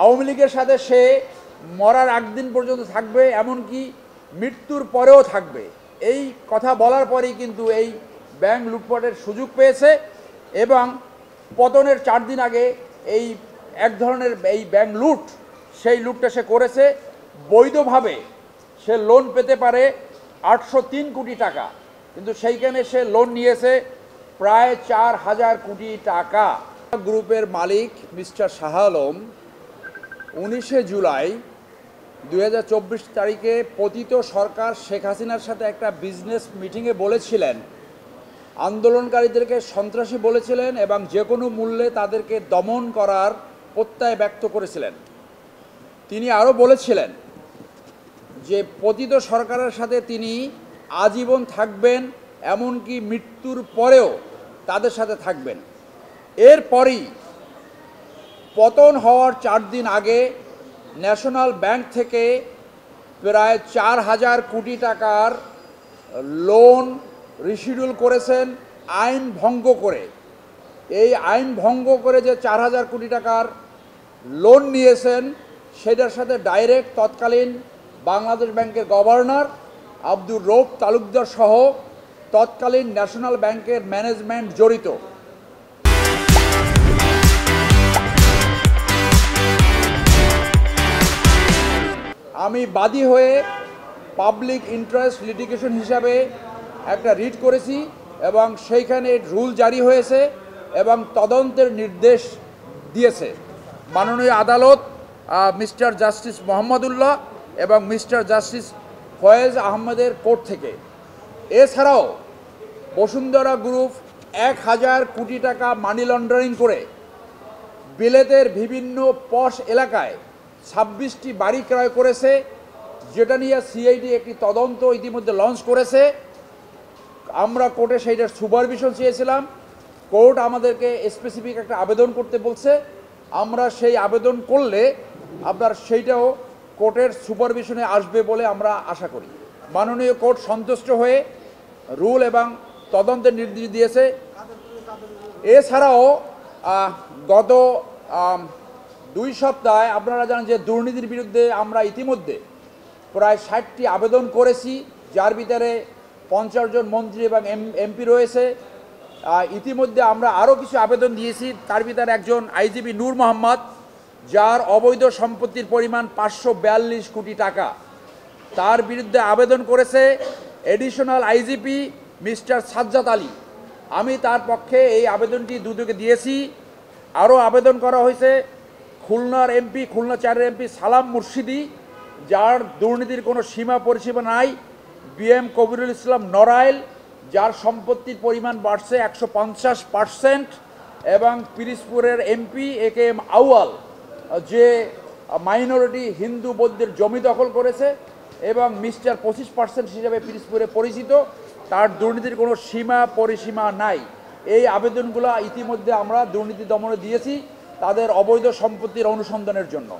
আওয়ামী লীগের সাথে সে মরার একদিন পর্যন্ত থাকবে, এমনকি মৃত্যুর পরেও থাকবে। এই কথা বলার পরেই কিন্তু এই ব্যাংক লুটপাটের সুযোগ পেয়েছে এবং পতনের চার দিন আগে এই এক ধরনের এই ব্যাংক লুট, সেই লুটটা সে করেছে। বৈধভাবে সে লোন পেতে পারে আটশো তিন কোটি টাকা, কিন্তু সেইখানে সে লোন নিয়েছে প্রায় চার হাজার কোটি টাকা। গ্রুপের মালিক মিস্টার শাহ আলম উনিশে জুলাই দু হাজার চব্বিশ তারিখে পতিত সরকার শেখ হাসিনার সাথে একটা বিজনেস মিটিংয়ে বলেছিলেন। আন্দোলনকারীদেরকে সন্ত্রাসী বলেছিলেন এবং যে কোনো মূল্যে তাদেরকে দমন করার প্রত্যয় ব্যক্ত করেছিলেন। তিনি আরও বলেছিলেন যে, পতিত সরকারের সাথে তিনি আজীবন থাকবেন, এমনকি মৃত্যুর পরেও তাদের সাথে থাকবেন। এরপরই পতন হওয়ার চার দিন আগে ন্যাশনাল ব্যাংক থেকে প্রায় চার হাজার কোটি টাকার লোন রিশিডিউল করেছেন, আইন ভঙ্গ করে। এই আইন ভঙ্গ করে যে চার হাজার কোটি টাকার লোন নিয়েছেন, সেটার সাথে ডাইরেক্ট তৎকালীন বাংলাদেশ ব্যাংকের গভর্নর আব্দুর রৌফ তালুকদার সহ তৎকালীন ন্যাশনাল ব্যাংকের ম্যানেজমেন্ট জড়িত। আমি বাদী হয়ে পাবলিক ইন্টারেস্ট লিটিগেশন হিসাবে একটা রিট করেছি এবং সেইখানে রুল জারি হয়েছে এবং তদন্তের নির্দেশ দিয়েছে। মাননীয় আদালত মিস্টার জাস্টিস মোহাম্মদুল্লাহ এবং মিস্টার জাস্টিস ফয়েজ আহমেদের কোর্ট থেকে। এছাড়াও বসুন্ধরা গ্রুপ এক হাজার কোটি টাকা মানি লন্ডারিং করে, বিলেতের বিভিন্ন পশ এলাকায় ছাব্বিশটি বাড়ি ক্রয় করেছে, যেটা নিয়ে সিআইডি একটি তদন্ত ইতিমধ্যে লঞ্চ করেছে। আমরা কোর্টে সেইটার সুপারভিশন চেয়েছিলাম। কোর্ট আমাদেরকে স্পেসিফিক একটা আবেদন করতে বলছে। আমরা সেই আবেদন করলে আপনার সেইটাও কোর্টের সুপারভিশনে আসবে বলে আমরা আশা করি। মাননীয় কোর্ট সন্তুষ্ট হয়ে রুল এবং তদন্তের নির্দেশ দিয়েছে। এছাড়াও গত দুই সপ্তাহে আপনারা জানেন যে দুর্নীতির বিরুদ্ধে আমরা ইতিমধ্যে প্রায় ষাটটি আবেদন করেছি, যার ভিতরে পঞ্চাশ জন মন্ত্রী এবং এমপি রয়েছে। ইতিমধ্যে আমরা আরও কিছু আবেদন দিয়েছি। তার ভিতরে একজন আইজিপি নূর মোহাম্মদ, যার অবৈধ সম্পত্তির পরিমাণ পাঁচশো বিয়াল্লিশ কোটি টাকা। তার বিরুদ্ধে আবেদন করেছে additional IGP mister Sajjad Ali. আমি তার পক্ষে এই আবেদনটি দুদকে দিয়েছি। আরও আবেদন করা হয়েছে। খুলনার এমপি, খুলনা চারের এমপি সালাম মুর্শিদি, যার দুর্নীতির কোনো সীমা পরিসীমা নাই। বিএম কবিরুল ইসলাম নরাইল যার সম্পত্তির পরিমাণ বাড়ছে একশো পঞ্চাশ পার্সেন্ট এবং পিরিসপুরের এমপি এ কে এম আউয়াল, যে মাইনরিটি হিন্দু বৌদ্ধের জমি দখল করেছে এবং মিস্টার পঁচিশ পার্সেন্ট হিসেবে পিরিসপুরে পরিচিত, তার দুর্নীতির কোনো সীমা পরিসীমা নাই। এই আবেদনগুলো ইতিমধ্যে আমরা দুর্নীতি দমনে দিয়েছি। তাদের অবৈধ সম্পত্তির অনুসন্ধানের জন্য।